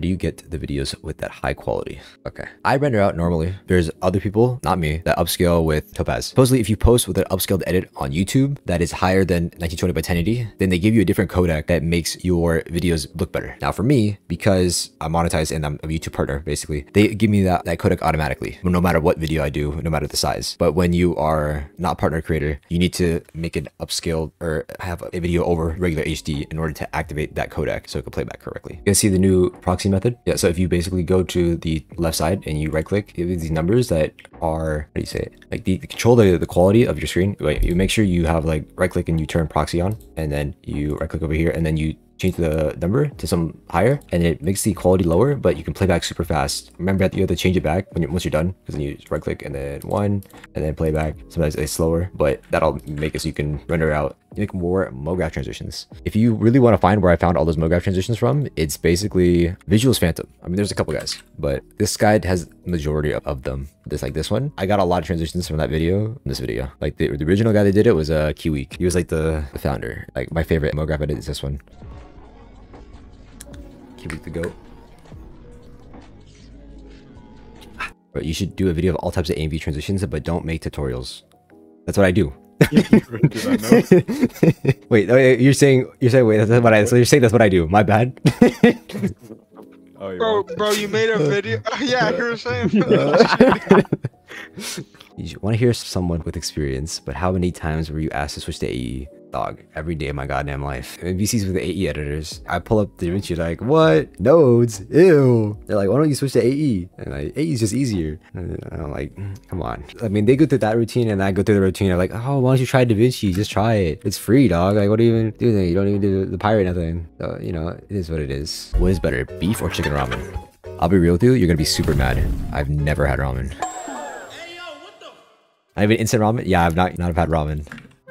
Do you get the videos with that high quality? Okay. I render out normally. There's other people, not me, that upscale with Topaz. Supposedly, if you post with an upscaled edit on YouTube that is higher than 1920 by 1080, then they give you a different codec that makes your videos look better. Now for me, because I'm monetized and I'm a YouTube partner, basically, they give me that, that codec automatically, no matter what video I do, no matter the size. But when you are not partner creator, you need to make it upscaled or have a video over regular HD in order to activate that codec so it can play back correctly. You can see the new proxy method. Yeah, so if you basically go to the left side and you right click, these numbers that are, how do you say it? Like the, control the, the quality of your screen. You make sure you have like right click and you turn proxy on and then you right click over here and then you change the number to some higher and it makes the quality lower but you can play back super fast remember that you have to change it back when you once you're done because then you right click and then one and then play back sometimes it's slower but that'll make it so you can render out make more MoGraph transitions. If you really want to find where I found all those MoGraph transitions from, it's basically Visuals Phantom. I mean, there's a couple guys, but this guide has majority of, them. This like this one, I got a lot of transitions from that video, this video. Like the, the original guy that did it was uh, Kiweek. He was like the, the founder. Like my favorite MoGraph edit is this one. Kiweek the goat. But you should do a video of all types of AMV transitions, but don't make tutorials. That's what I do. wait, you're saying you're saying wait, that's what I so you're saying that's what I do. My bad. oh, bro, bro, you made a video. yeah, you were saying. you want to hear someone with experience, but how many times were you asked to switch to AE? dog every day of my goddamn life. And VCs with the AE editors, I pull up the DaVinci like, what? Nodes? Ew. They're like, why don't you switch to AE? And like, AE is just easier. And I'm like, mm, come on. I mean, they go through that routine and I go through the routine. They're like, oh, why don't you try DaVinci? Just try it. It's free, dog. Like, what do you even do? You don't even do the pirate nothing. So, you know, it is what it is. What is better, beef or chicken ramen? I'll be real with you, you're gonna be super mad. I've never had ramen. I even instant ramen? Yeah, I've not not have had ramen.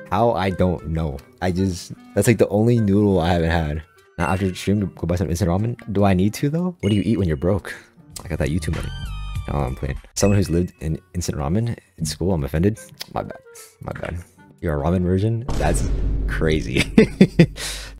How? I don't know. I just, that's like the only noodle I haven't had. Now after stream, go buy some instant ramen. Do I need to though? What do you eat when you're broke? I got that YouTube money. Oh, I'm playing. Someone who's lived in instant ramen in school, I'm offended. My bad. My bad. You're a ramen version? That's crazy.